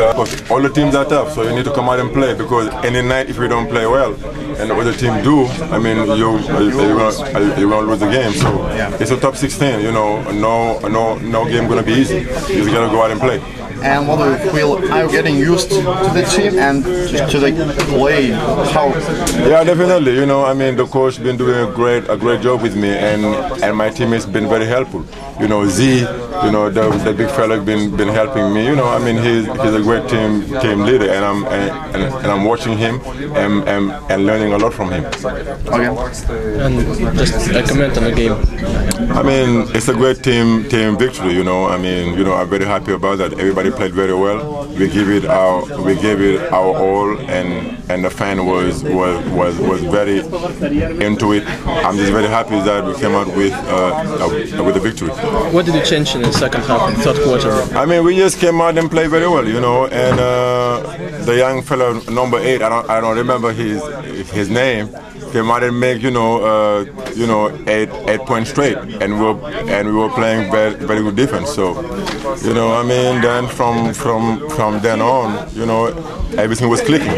All the teams are tough, so you need to come out and play because any night if you don't play well and what the team do, I mean, you you're gonna, you're gonna lose the game. So it's a top 16. You know, no no no game gonna be easy. You just gotta go out and play. And what do you feel? Are you getting used to the team and to the play? How? Yeah, definitely. You know, I mean, the coach been doing a great a great job with me, and and my team has been very helpful. You know, Z, you know, the, the big fella been been helping me. You know, I mean, he's he's a great team team leader, and I'm and, and, and I'm watching him and, and and learning a lot from him. Okay. And just a comment on the game. I mean, it's a great team team victory. You know, I mean, you know, I'm very happy about that. Everybody played very well. We give it our we gave it our all, and and the fan was was was, was very into it. I'm just very happy that we came out with uh, a, with a victory. What did you change in the second half and third quarter? I mean, we just came out and played very well, you know. And uh, the young fellow, number eight, I don't, I don't remember his his name, out and make, you know, uh, you know, eight eight points straight, and we were and we were playing very very good defense. So, you know, I mean, then from from from then on, you know, everything was clicking.